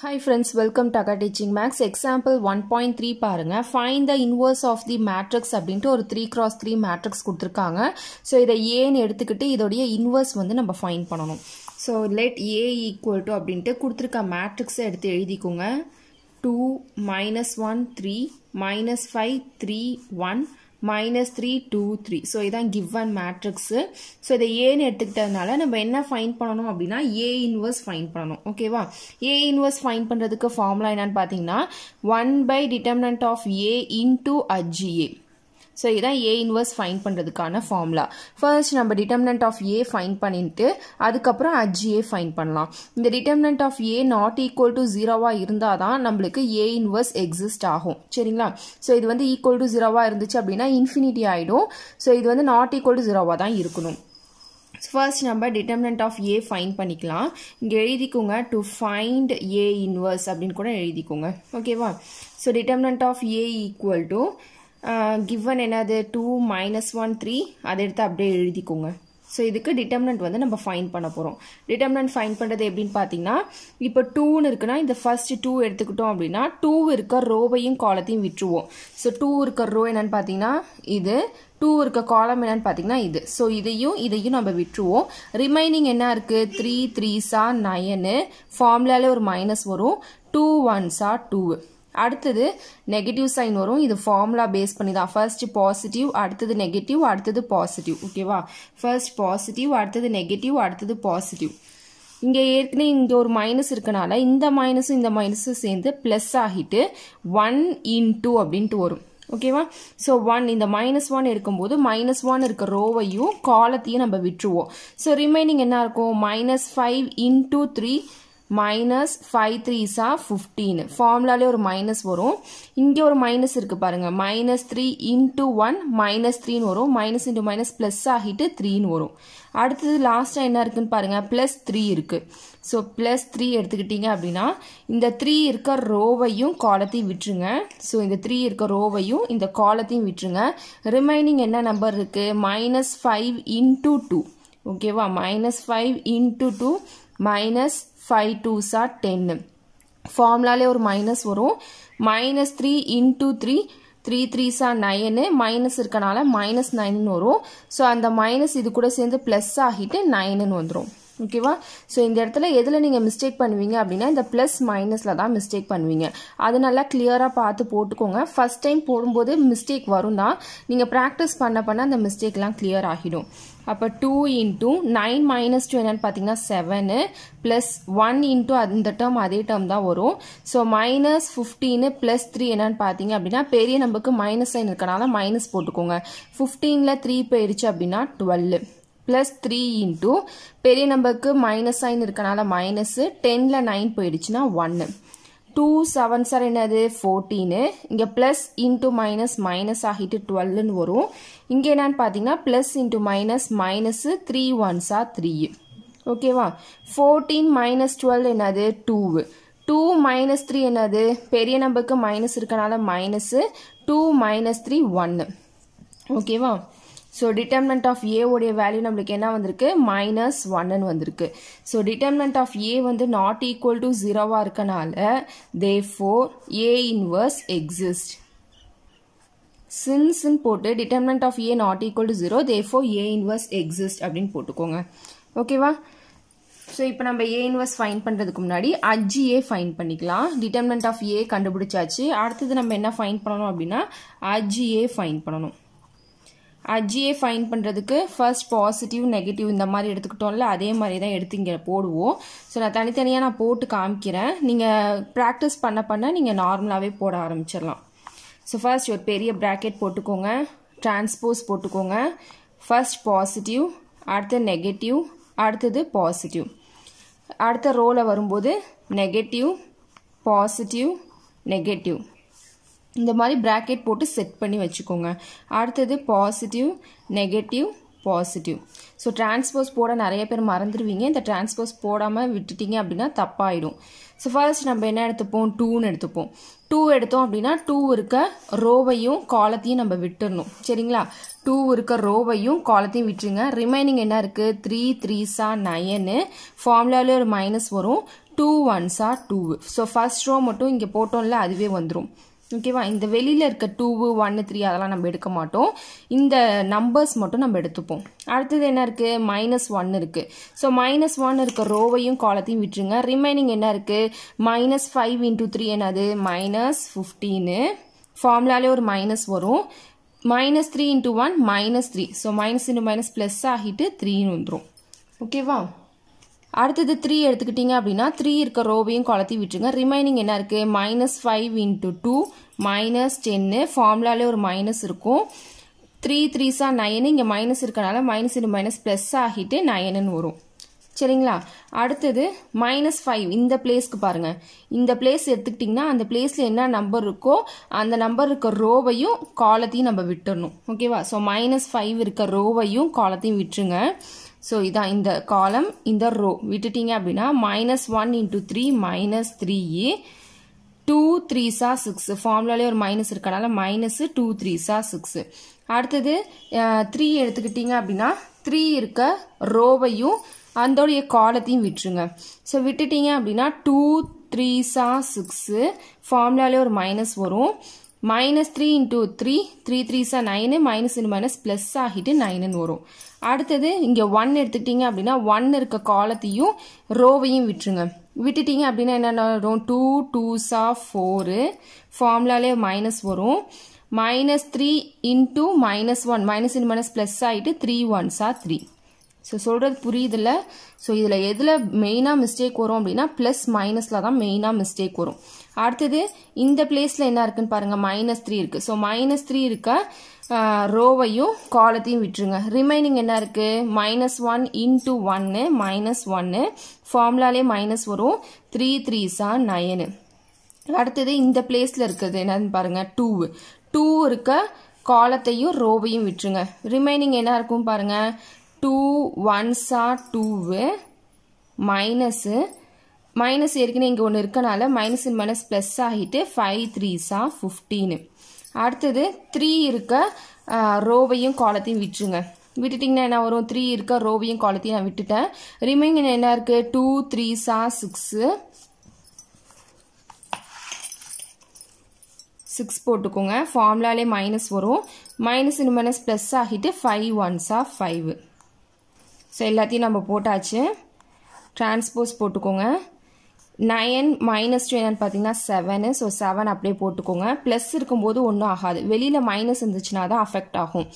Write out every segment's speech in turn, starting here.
Hi friends welcome டகா teaching maths example one point three பாருங்கள் find the inverse of the matrix அப்படின்ட்டு ஒரு three cross three matrix கொடுத்துருக்காங்க. So இதை ஏன்னு எடுத்துக்கிட்டு இதோடைய இன்வர்ஸ் வந்து நம்ம ஃபைன் பண்ணணும். So let A equal to அப்படின்ட்டு கொடுத்துருக்க மேட்ரிக்ஸை எடுத்து எழுதிக்கோங்க. Two minus one three minus five three one minus three two three. So இதான் கிவன் மேட்ரிக்ஸு ஸோ இதை ஏன்னு எடுத்துக்கிட்டதுனால நம்ம என்ன ஃபைன் பண்ணணும் அப்படின்னா ஏ இன்வர்ஸ் ஃபைன் பண்ணணும். ஓகேவா ஏ இன்வர்ஸ் ஃபைன் பண்ணுறதுக்கு ஃபார்முலா என்னன்னு பார்த்தீங்கன்னா one by determinant of A into adj A so இதான் ஏ இன்வர்ஸ் ஃபைன் பண்ணுறதுக்கான ஃபார்முலா ஃபர்ஸ்ட் நம்ம டிட்டர்மினன்ட் ஆஃப் ஏ ஃபைன் பண்ணிட்டு அதுக்கப்புறம் அஜ்ஜிஏ ஃபைன் பண்ணலாம். இந்த determinant of A not equal to ஜீரோவாக இருந்தால் தான் நம்மளுக்கு ஏ இன்வர்ஸ் எக்ஸிஸ்ட் ஆகும். சரிங்களா? ஸோ இது வந்து ஈக்குவல் டு ஜீரோவாக இருந்துச்சு அப்படின்னா இன்ஃபினிட்டி ஆகிடும் ஸோ இது வந்து நாட் ஈக்குவல் டு ஜீரோவாக தான் இருக்கணும். ஃபர்ஸ்ட் நம்ம டிட்டர்மினன்ட் ஆஃப் ஏ ஃபைன் பண்ணிக்கலாம். இங்கே எழுதிக்கோங்க டு ஃபைண்ட் ஏ இன்வர்ஸ் அப்படின்னு கூட எழுதிக்கோங்க. ஓகேவா so determinant of A equal to given என்னது? டூ மைனஸ் ஒன் த்ரீ அதை எடுத்து அப்படியே எழுதிக்கோங்க. ஸோ இதுக்கு டிட்டர்மினன்ட் வந்து நம்ம ஃபைன் பண்ண போகிறோம் டிட்டர்மினன்ட் ஃபைன் பண்ணுறது எப்படின்னு பார்த்தீங்கன்னா இப்போ டூன்னு இருக்குன்னா இந்த ஃபர்ஸ்ட் டூ எடுத்துக்கிட்டோம் அப்படின்னா டூ இருக்க ரோவையும் காலத்தையும் விட்டுருவோம். ஸோ டூ இருக்க ரோ என்னன்னு பார்த்தீங்கன்னா இது. டூ இருக்க காலம் என்னன்னு பார்த்தீங்கன்னா இது. ஸோ இதையும் இதையும் நம்ம விட்டுருவோம். ரிமைனிங் என்ன இருக்குது த்ரீ த்ரீ சா நயனு ஃபார்முலாலே ஒரு மைனஸ் வரும். டூ ஒன் சா டூ அடுத்தது நெகட்டிவ் சைன் வரும். இது ஃபார்முலா பேஸ் பண்ணி தான். ஃபர்ஸ்ட் பாசிட்டிவ் அடுத்தது நெகட்டிவ் அடுத்தது பாசிட்டிவ் ஓகேவா ஃபர்ஸ்ட் பாசிட்டிவ் அடுத்தது நெகட்டிவ் அடுத்தது பாசிட்டிவ் இங்கே ஏற்கனவே இங்கே ஒரு மைனஸ் இருக்கனால இந்த மைனஸும் இந்த மைனஸும் சேர்ந்து ப்ளஸ் ஆகிட்டு ஒன் இன்டூ அப்படின்ட்டு வரும். ஓகேவா ஸோ ஒன் இந்த மைனஸ் ஒன் இருக்கும்போது மைனஸ் ஒன் இருக்க ரோவையும் காலத்தையும் நம்ம விட்டுருவோம். ஸோ ரிமைனிங் என்ன இருக்கும்? Minus five into three minus five threes are fifteen ஃபார்முலாலே ஒரு மைனஸ் வரும். இங்கே ஒரு மைனஸ் இருக்குது பாருங்கள் minus three into one minus த்ரீன்னு வரும். மைனஸ் இன்ட்டு மைனஸ் ப்ளஸ் ஆகிட்டு த்ரீன்னு வரும். அடுத்தது லாஸ்ட்டாக என்ன இருக்குன்னு பாருங்கள் ப்ளஸ் த்ரீ இருக்குது ஸோ ப்ளஸ் த்ரீ எடுத்துக்கிட்டிங்க அப்படின்னா இந்த த்ரீ இருக்க ரோவையும் காலத்தையும் விட்டுருங்க. ஸோ இந்த த்ரீ இருக்க ரோவையும் இந்த காலத்தையும் விட்டுருங்க. ரிமைனிங் என்ன நம்பர் இருக்குது மைனஸ் ஃபைவ் இன்ட்டு டூ ஓகேவா minus five into two minus five two sir டென்னு ஃபார்முலாலே ஒரு மைனஸ் வரும். Minus three into three three threes are nine minus இருக்கனால மைனஸ் நைன்னு வரும். ஸோ அந்த மைனஸ் இது கூட சேர்ந்து ப்ளஸ் ஆகிட்டு நைனுன்னு வந்துடும் ஓகேவா ஸோ இந்த இடத்துல எதில் நீங்கள் மிஸ்டேக் பண்ணுவீங்க அப்படின்னா இந்த ப்ளஸ் மைனஸில் தான் மிஸ்டேக் பண்ணுவீங்க. அது நல்லா கிளியராக பார்த்து போட்டுக்கோங்க. ஃபஸ்ட் டைம் போடும்போது மிஸ்டேக் வரும் தான். நீங்கள் ப்ராக்டிஸ் பண்ண பண்ண அந்த மிஸ்டேக்லாம் கிளியர் ஆகிடும். அப்போ two into nine minus two என்னென்னு பார்த்தீங்கன்னா செவனு ப்ளஸ் ஒன் இன்ட்டு அந்த டேர்ம் அதே டேர்ம் தான் வரும். So minus fifteen plus three என்னன்னு பார்த்தீங்க அப்படின்னா பெரிய நம்பருக்கு மைனஸ் சைன் இருக்கனால மைனஸ் போட்டுக்கோங்க. ஃபிஃப்டீனில் த்ரீ போயிடுச்சு அப்படின்னா டுவெல்லு ப்ளஸ் த்ரீ இன்ட்டு பெரிய நம்பருக்கு மைனஸ் சைன் இருக்கனால மைனஸு டெனில் நைன் போயிடுச்சுன்னா ஒன்று டூ செவன் சார் என்னது? ஃபோர்டீனு இங்கே ப்ளஸ் இன்ட்டு மைனஸ் மைனஸ் ஆகிட்டு டுவெல்லுன்னு வரும். இங்கே என்னன்னு பார்த்தீங்கன்னா plus into minus minus three ஒன்ஸா three ஓகேவா ஃபோர்டீன் மைனஸ் டுவெல் என்னது? டூவு டூ மைனஸ் த்ரீ என்னது? பெரிய நம்பருக்கு மைனஸ் இருக்கனால மைனஸு டூ மைனஸ் த்ரீ ஒன்று ஓகேவா ஸோ டிட்டர்மினன்ட் ஆஃப் ஏ உடைய வேல்யூ நம்மளுக்கு என்ன வந்திருக்கு? மைனஸ் ஒன்னு வந்திருக்கு. ஸோ டிட்டர்மினன்ட் ஆஃப் ஏ வந்து நாட் ஈக்குவல் டு ஜீரோவாக இருக்கனால therefore A inverse exist சின்ஸ்ன்னு போட்டு determinant of A not equal to zero therefore A inverse exist அப்படின்னு போட்டுக்கோங்க. ஓகேவா ஸோ இப்போ நம்ம ஏ இன்வர்ஸ் ஃபைன் பண்ணுறதுக்கு முன்னாடி அஜ்ஜி ஏ ஃபைன் பண்ணிக்கலாம். டிட்டர்மினன்ட் ஆஃப் ஏ கண்டுபிடிச்சாச்சு. அடுத்தது நம்ம என்ன ஃபைன் பண்ணணும் அப்படின்னா அஜ்ஜி ஏ ஃபைன் பண்ணணும். அஜியை ஃபைன் பண்ணுறதுக்கு ஃபர்ஸ்ட் பாசிட்டிவ் நெகட்டிவ் இந்த மாதிரி எடுத்துக்கிட்டோம்ல அதே மாதிரி தான் எடுத்து இங்கே போடுவோம். ஸோ நான் தனித்தனியாக நான் போட்டு காமிக்கிறேன். நீங்கள் ப்ராக்டிஸ் பண்ண பண்ண நீங்கள் நார்மலாகவே போட ஆரம்பிச்சிடலாம். ஸோ ஃபர்ஸ்ட் ஒரு பெரிய ப்ராக்கெட் போட்டுக்கோங்க. டிரான்ஸ்போஸ் போட்டுக்கோங்க. ஃபர்ஸ்ட் பாசிட்டிவ் அடுத்து நெகட்டிவ் அடுத்தது பாசிட்டிவ் அடுத்த ரோவில் வரும்போது நெகட்டிவ் பாசிட்டிவ் நெகட்டிவ் இந்த மாதிரி ப்ராக்கெட் போட்டு செட் பண்ணி வச்சுக்கோங்க. அடுத்தது positive negative positive so transpose போட நிறைய பேர் மறந்துடுவீங்க இந்த டிரான்ஸ்போஸ் போடாமல் விட்டுட்டீங்க அப்படின்னா தப்பாயிடும். ஸோ ஃபர்ஸ்ட் நம்ம என்ன எடுத்துப்போம்? டூன்னு எடுத்துப்போம். டூ எடுத்தோம் அப்படின்னா டூ இருக்க ரோவையும் காலத்தையும் நம்ம விட்டுடணும் சரிங்களா? டூ இருக்க ரோவையும் காலத்தையும் விட்டுருங்க. ரிமைனிங் என்ன இருக்குது த்ரீ த்ரீஸா நயனு ஃபார்முலாவிலே ஒரு மைனஸ் வரும். டூ ஒன்ஸா டூ ஸோ ஃபர்ஸ்ட் ரோ மட்டும் இங்கே போட்டோம்ல அதுவே வந்துடும் ஓகேவா இந்த வெளியில் இருக்க டூவு ஒன்று த்ரீ அதெல்லாம் நம்ம எடுக்க மாட்டோம். இந்த நம்பர்ஸ் மட்டும் நம்ம எடுத்துப்போம். அடுத்தது என்ன இருக்குது மைனஸ் ஒன் இருக்குது ஸோ மைனஸ் ஒன் இருக்க ரோவையும் காலத்தையும் விட்டுருங்க. ரிமைனிங் என்ன இருக்குது மைனஸ் ஃபைவ் இன்டூ த்ரீ என்னது? மைனஸ் ஃபிஃப்டீனு ஃபார்முலாலே ஒரு மைனஸ் வரும். Minus three into one minus three so minus into minus plus ஆகிட்டு த்ரீன்னு வந்துடும் ஓகேவா அடுத்தது த்ரீ எடுத்துக்கிட்டீங்க அப்படின்னா த்ரீ இருக்க ரோவையும் குழத்தி விட்டுருங்க. ரிமைனிங் என்ன இருக்குது minus five into two minus டென்னு ஃபார்முலாலே ஒரு மைனஸ் இருக்கும். த்ரீ த்ரீஸாக நைனு இங்கே மைனஸ் இருக்கனால மைனஸ் இன்ட்டு மைனஸ் ப்ளஸ் ஆகிட்டு நைனுன்னு வரும். சரிங்களா? அடுத்தது மைனஸ் ஃபைவ் இந்த பிளேஸ்க்கு பாருங்கள் இந்த பிளேஸ் எடுத்துக்கிட்டிங்கன்னா அந்த பிளேஸில் என்ன நம்பர் இருக்கோ அந்த நம்பர் இருக்க ரோவையும் காலத்தையும் நம்ம விட்டுறணும். ஓகேவா ஸோ மைனஸ் ஃபைவ் இருக்க ரோவையும் காலத்தையும் விட்டுருங்க. ஸோ இதான் இந்த காலம் இந்த ரோ விட்டுட்டீங்க அப்படின்னா minus one into three minus three a two த்ரீஸா six ஃபார்முலாலே ஒரு மைனஸ் இருக்கனால மைனஸ் டூ த்ரீஸா சிக்ஸ் அடுத்தது த்ரீ எடுத்துக்கிட்டீங்க அப்படின்னா த்ரீ இருக்க ரோவையும் அதோடைய காலத்தையும் விட்டுருங்க. ஸோ விட்டுட்டீங்க அப்படின்னா டூ த்ரீஸா சிக்ஸு ஃபார்முலாலே ஒரு மைனஸ் வரும். Minus three into three three த்ரீஸா nine minus into minus plus ஆகிட்டு நைனுன்னு வரும். அடுத்தது இங்கே ஒன் எடுத்துக்கிட்டிங்க அப்படின்னா ஒன் இருக்க காலத்தையும் ரோவையும் விட்டுருங்க. விட்டுட்டீங்க அப்படின்னா என்னென்ன வரும்? டூ டூஸா ஃபோரு ஃபார்முலாலே மைனஸ் வரும். Minus three into minus one minus in minus plus ஆகிட்டு த்ரீ ஒன்ஸா த்ரீ ஸோ சொல்கிறது புரியுதில்ல? ஸோ இதில் எதில் மெயினாக மிஸ்டேக் வரும் அப்படின்னா ப்ளஸ் மைனஸில் தான் மெயினாக மிஸ்டேக் வரும். அடுத்தது இந்த பிளேஸில் என்ன இருக்குன்னு பாருங்கள் மைனஸ் த்ரீ இருக்குது ஸோ மைனஸ் த்ரீ இருக்க ரோவையும் காலத்தையும் விட்டுருங்க. ரிமைனிங் என்ன இருக்குது மைனஸ் ஒன் இன்ட்டு ஒன்று மைனஸ் ஒன்று ஃபார்முலாலே மைனஸ் வரும். த்ரீ த்ரீஸா நயனு அடுத்தது இந்த பிளேஸில் இருக்கிறது என்னன்னு பாருங்கள் டூ டூ இருக்க காலத்தையும் ரோவையும் விட்டுருங்க. ரிமைனிங் என்ன இருக்கும் பாருங்கள் டூ ஒன்ஸா டூவு மைனஸு மைனஸ் ஏற்கனவே இங்கே ஒன்று இருக்கனால மைனஸ் இன் மைனஸ் ப்ளஸ் ஆகிட்டு ஃபைவ் த்ரீஸா ஃபிஃப்டீனு அடுத்தது த்ரீ இருக்க ரோவையும் காலத்தையும் விட்டுருங்க. விட்டுட்டிங்கன்னா என்ன வரும்? த்ரீ இருக்க ரோவையும் காலத்தையும் நான் விட்டுட்டேன். ரிமைனிங் என்ன இருக்குது டூ த்ரீஸா சிக்ஸு சிக்ஸ் போட்டுக்கோங்க. ஃபார்முலாலே மைனஸ் வரும். மைனஸ் இன் மைனஸ் ப்ளஸ் ஆகிட்டு ஃபைவ் ஒன்ஸா ஃபைவ் ஸோ எல்லாத்தையும் நம்ம போட்டாச்சு. டிரான்ஸ்போஸ் போட்டுக்கோங்க. நயன் மைனஸ் டூ என்னன்னு பார்த்தீங்கன்னா செவனு ஸோ செவன் அப்படியே போட்டுக்கோங்க. ப்ளஸ் இருக்கும்போது ஒன்றும் ஆகாது. வெளியில் மைனஸ் இருந்துச்சுன்னா தான் அஃபெக்ட் ஆகும்.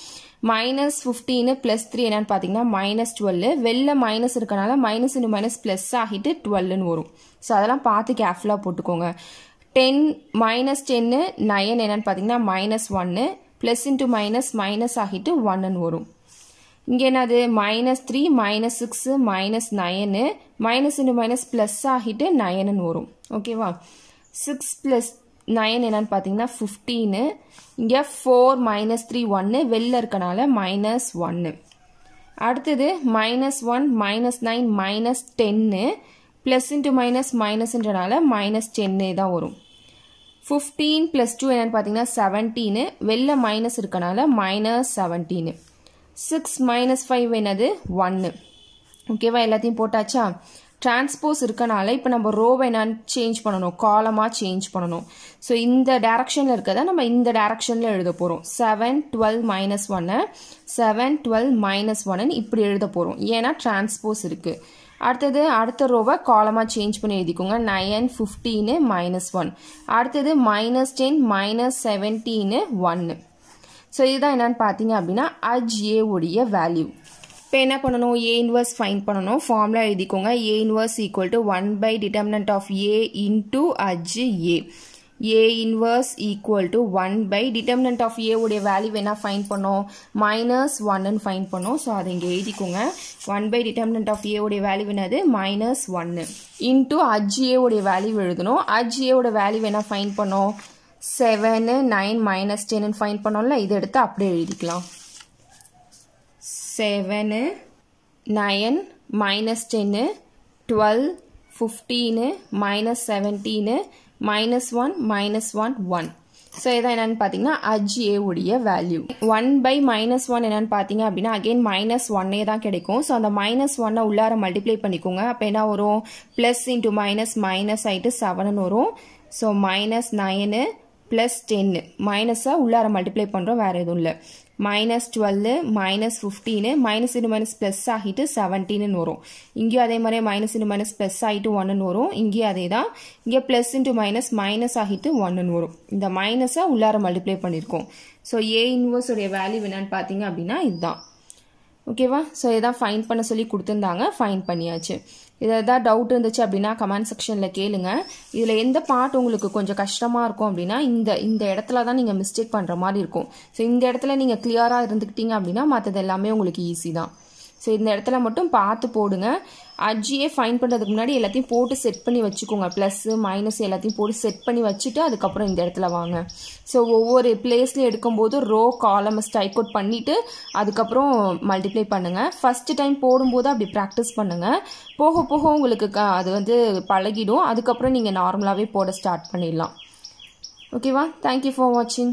மைனஸ் ஃபிஃப்டீனு ப்ளஸ் த்ரீ என்னன்னு பார்த்தீங்கன்னா மைனஸ் டுவெல் வெளில மைனஸ் இருக்கனால மைனஸ் இன்னும் மைனஸ் ப்ளஸ் ஆகிட்டு டுவெல்னு வரும். ஸோ அதெல்லாம் பார்த்து கேர்ஃபுல்லாக போட்டுக்கோங்க. டென் மைனஸ் டென்னு நயன் என்னன்னு பார்த்தீங்கன்னா மைனஸ் ஒன்று ப்ளஸ் இன்ட்டு மைனஸ் மைனஸ் ஆகிட்டு ஒன்னுன்னு வரும். இங்கே என்னது? Minus three minus six minus nine minus into minus plus ஆகிட்டு நயனுன்னு வரும். ஓகேவா சிக்ஸ் ப்ளஸ் நயன் என்னன்னு பார்த்தீங்கன்னா ஃபிஃப்டீனு இங்கே ஃபோர் மைனஸ் த்ரீ ஒன்று வெளில இருக்கனால மைனஸ் ஒன்று அடுத்தது minus one minus nine minus டென்னு ப்ளஸ் இன்ட்டு மைனஸ் மைனஸ்ன்றனால மைனஸ் டென்னு தான் வரும். ஃபிஃப்டீன் ப்ளஸ் டூ என்னென்னு பார்த்தீங்கன்னா செவன்டீனு வெளில மைனஸ் இருக்கனால minus seventeen six minus five என்னது? ஒன்று ஓகேவா எல்லாத்தையும் போட்டாச்சா? டிரான்ஸ்போஸ் இருக்கனால இப்போ நம்ம ரோவை என்னன்னு சேஞ்ச் பண்ணணும். காலமாக சேஞ்ச் பண்ணணும். ஸோ இந்த டேரக்ஷனில் இருக்கிறத நம்ம இந்த டேரக்ஷனில் எழுத போகிறோம் செவன் டுவெல் மைனஸ் ஒன்று செவன் டுவெல் மைனஸ் ஒன்னு இப்படி எழுத போகிறோம் ஏன்னா டிரான்ஸ்போஸ் இருக்குது அடுத்தது அடுத்த ரோவை காலமாக சேஞ்ச் பண்ணி எழுதிக்கோங்க. நயன் ஃபிஃப்டீனு மைனஸ் ஒன் அடுத்தது மைனஸ் டென் மைனஸ் செவன்டீனு ஒன்று ஸோ இதுதான் என்னென்னு பார்த்தீங்க அப்படின்னா அஜ் ஏ உடைய வேல்யூ இப்போ என்ன பண்ணணும்? ஏ இன்வர்ஸ் ஃபைன் பண்ணணும். ஃபார்முலா எழுதிக்கோங்க. A inverse equal to one by determinant of A into adj A A inverse equal to one by determinant of A உடைய வேல்யூ என்ன ஃபைன் பண்ணோம். மைனஸ் ஒன்னு ஃபைன் பண்ணோம். ஸோ அதை இங்கே எழுதிக்கோங்க. One by determinant of A உடைய value என்னது? மைனஸ் ஒன்று இன்டூ அஜ் ஏ உடைய வேல்யூ எழுதணும். அஜ் ஏ உடைய வேல்யூ என்ன ஃபைன் பண்ணோம். செவனு நைன் மைனஸ் டென்னு ஃபைன் பண்ணோம்ல இதை எடுத்து அப்படியே எழுதிக்கலாம். செவனு நயன் மைனஸ் டென்னு twelve fifteen minus seventeen minus one minus one one so இதான் என்னென்னு பார்த்தீங்கன்னா adj value one by minus one என்னென்னு பார்த்தீங்க அப்படின்னா அகெயின் மைனஸ் ஒன்னே தான் கிடைக்கும். ஸோ அந்த மைனஸ் ஒன்னை உள்ளார மல்டிப்ளை பண்ணிக்கோங்க. அப்போ என்ன வரும்? ப்ளஸ் இன்ட்டு மைனஸ் மைனஸ் ஆகிட்டு செவன் வரும். ஸோ மைனஸ் நைனு ப்ளஸ் டென்னு மைனஸாக உள்ளார மல்டிப்ளை பண்ணுறோம் வேறு எதுவும் இல்லை. Minus twelve minus fifteen minus into minus plus ஆகிட்டு செவன்டீன்னு வரும். இங்கேயும் அதே மாதிரி மைனஸ் இன்டு மைனஸ் ப்ளஸ் ஆகிட்டு ஒன்றுன்னு வரும். இங்கேயும் அதே தான். இங்கே ப்ளஸ் இன்ட்டு மைனஸ் மைனஸ் ஆகிட்டு ஒன்றுன்னு வரும். இந்த மைனஸை உள்ளார மல்டிப்ளை பண்ணியிருக்கோம் ஸோ ஏ இன்வர்ஸோடைய வேல்யூ என்னன்னு பார்த்தீங்க அப்படின்னா இதுதான். ஓகேவா ஸோ இதான் ஃபைன் பண்ண சொல்லி கொடுத்துருந்தாங்க. ஃபைன் பண்ணியாச்சு. இதில் எதாவது டவுட் இருந்துச்சு அப்படின்னா கமெண்ட் செக்ஷனில் கேளுங்க. இதில் எந்த பார்ட் உங்களுக்கு கொஞ்சம் கஷ்டமாக இருக்கும் அப்படின்னா இந்த இந்த இடத்துல தான் நீங்கள் மிஸ்டேக் பண்ணுற மாதிரி இருக்கும். ஸோ இந்த இடத்துல நீங்கள் கிளியராக இருந்துக்கிட்டீங்க அப்படின்னா மற்றது எல்லாமே உங்களுக்கு ஈஸி தான். ஸோ இந்த இடத்துல மட்டும் பார்த்து போடுங்க. அஜியே ஃபைன் பண்ணுறதுக்கு முன்னாடி எல்லாத்தையும் போட்டு செட் பண்ணி வச்சுக்கோங்க. ப்ளஸ்ஸு மைனஸ் எல்லாத்தையும் போட்டு செட் பண்ணி வச்சுட்டு அதுக்கப்புறம் இந்த இடத்துல வாங்க. ஸோ ஒவ்வொரு பிளேஸ்லையும் எடுக்கும்போது ரோ காலம் ஸ்டைக் அவுட் பண்ணிவிட்டு அதுக்கப்புறம் மல்டிப்ளை பண்ணுங்கள் ஃபஸ்ட்டு டைம் போடும்போது அப்படி ப்ராக்டிஸ் பண்ணுங்கள் போக போக உங்களுக்கு அது வந்து பழகிடும். அதுக்கப்புறம் நீங்கள் நார்மலாகவே போட ஸ்டார்ட் பண்ணிடலாம். ஓகேவா தேங்க்யூ ஃபார் வாட்சிங்